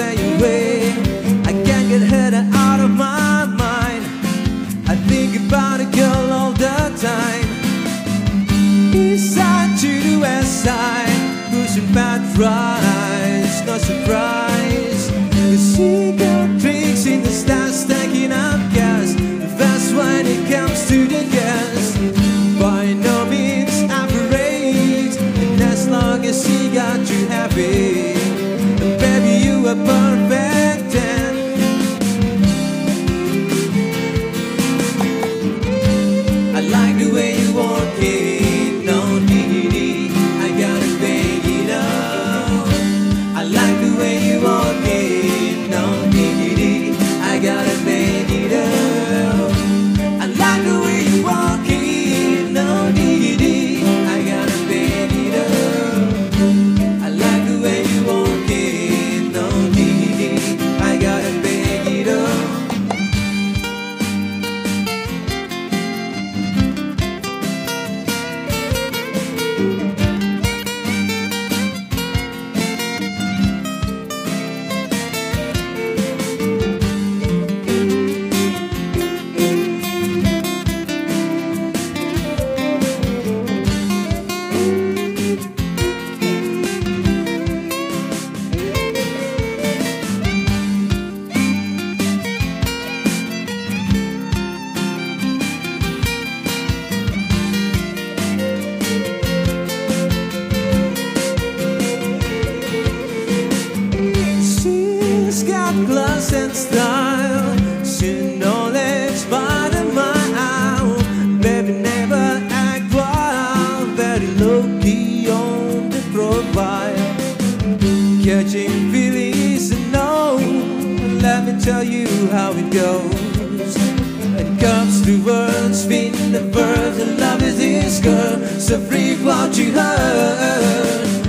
To away. I can't get her out of my mind. I think about a girl all the time. East side to the west side, pushing bad rise, no surprise. The cigarette drinks in the stars, stacking up gas. Fast when it comes to the gas. By no means average, and as long as she got you happy, and style. She knowledge by the mile. Baby never act wild. Very low key on the profile. Catching feelings and no. Let me tell you how it goes. It comes to words, spin the verbs, and love is this girl. So free what you heard.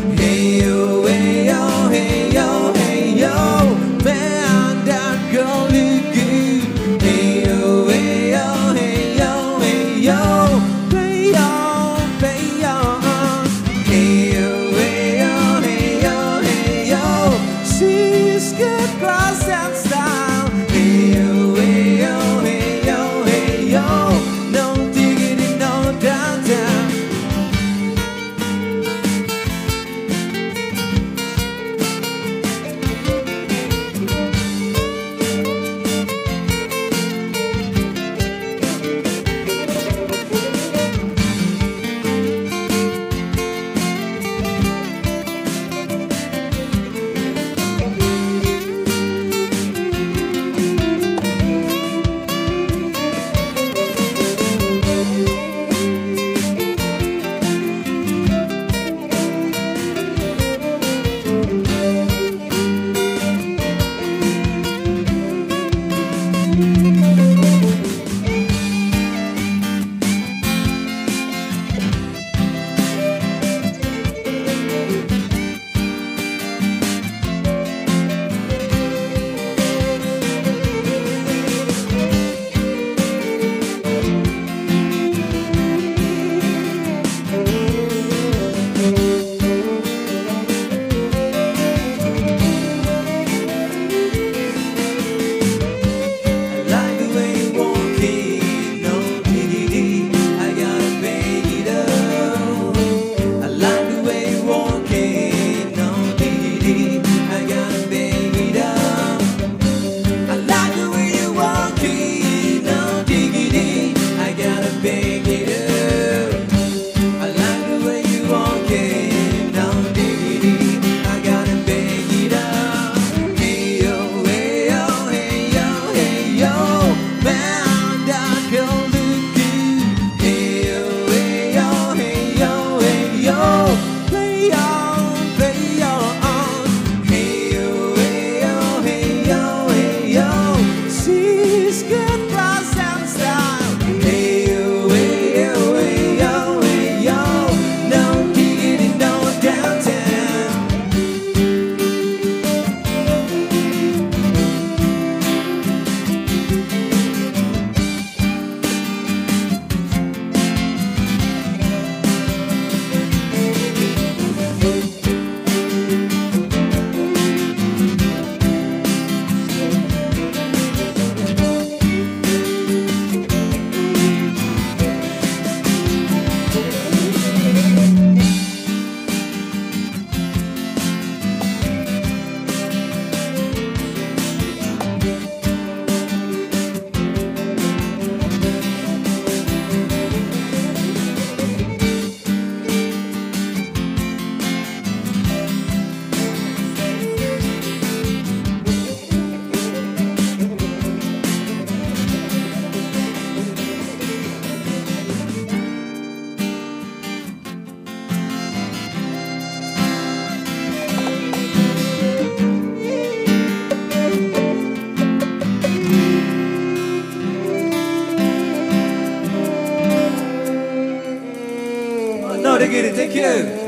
Gotta get.